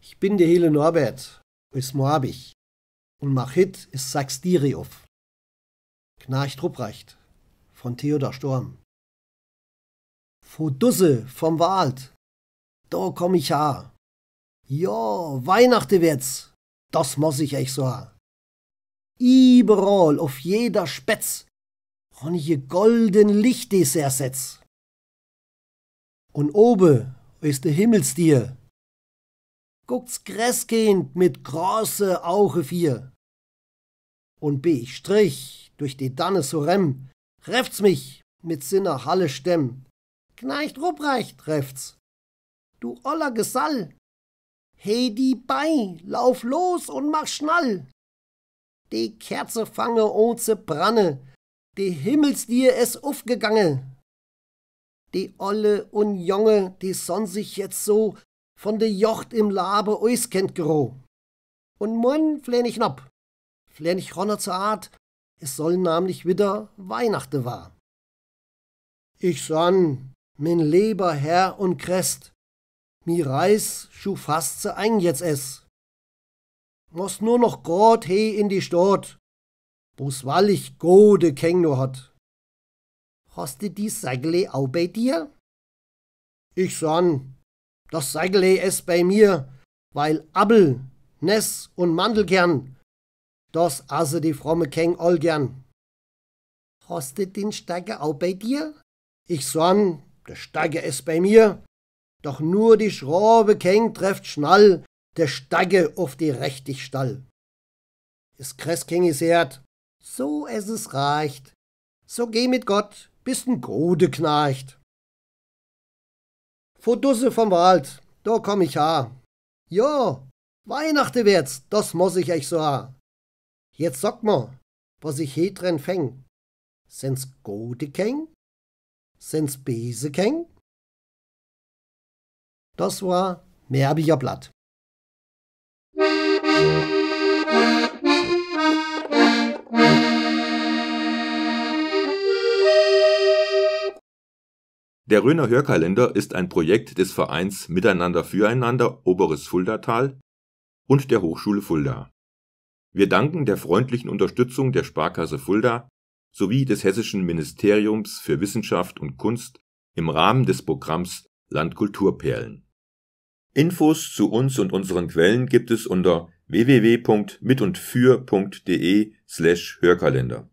Ich bin der Hele Norbert aus Moabich und mach Hit ist Saxdiri auf. Knarcht Rupprecht von Theodor Storm. Vo Dusse vom Wald, da komm ich ha. Ja, Weihnachten wird's, das muss ich euch so ha. Überall auf jeder Spätz han ich golden Licht des ersetz. Und obe ist der Himmelsdier. Guckt's Gräskind mit große Auge vier. Und bi ich strich durch die Danne so rem, reffts mich mit Sinner Halle Stemm. Kneicht Rupprecht, trefft's. Du oller Gesall. He die bei, lauf los und mach schnall. Die Kerze fange oze branne, die Himmelsdier es aufgegangen. Die Olle und Junge, die son sich jetzt so von de Jocht im Labe kennt gero. Und morgen flehn ich nob, flehn ich ronner zur Art, es soll nämlich wieder Weihnachten war. Ich san, min Leber Herr und Crest, mi Reis schu fast ze ein jetzt es. Muss nur noch grad he in die Stadt, wo's wallig gode Keng nur hat. Hast du die Seigele auch bei dir? Ich san, das Seigele es bei mir, weil Abel, Ness und Mandelkern das asse die fromme Keng all gern. Hast du den Steiger auch bei dir? Ich san, der Steiger ist bei mir, doch nur die Schraube Keng trefft schnall, der Steige auf die rechtig Stall. Is Kresking is herd, so es es reicht. So geh mit Gott, bis n Gode knarcht. Vor Dusse vom Wald, da komm ich ha. Jo, Weihnachten wird's, das muss ich euch so ha. Jetzt sag mal, was ich he drin fäng. Sind's gute Keng? Sind's bese Keng? Das war Merbiger Blatt. Der Röner Hörkalender ist ein Projekt des Vereins Miteinander Füreinander Oberes Fuldatal und der Hochschule Fulda. Wir danken der freundlichen Unterstützung der Sparkasse Fulda sowie des Hessischen Ministeriums für Wissenschaft und Kunst im Rahmen des Programms Landkulturperlen. Infos zu uns und unseren Quellen gibt es unter www.mitundfür.de slash Hörkalender